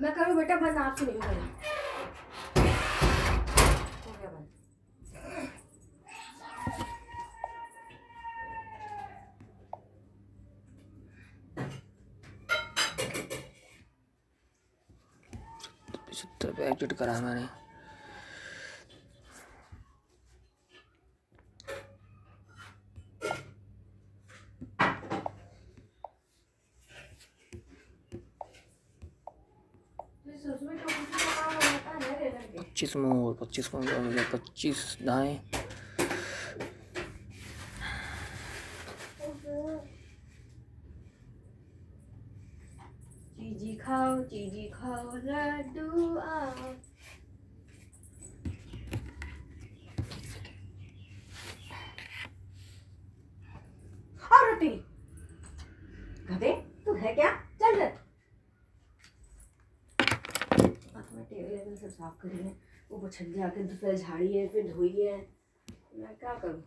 मैं करूँ बेटा बंद आपसे नहीं करूँ तो बैग करा मैंने। है पच्चीस मोड़ पच्चीस को पच्चीस दाएँ। चीजी खाओ चीजी खाओ लड्डू आओ। और रोटी। गधे तू है क्या? चल चल मैं टेबल वेबल सब साफ़ करी है। वो छत आके फिर झाड़ी है, फिर धोई है। मैं क्या करूँ?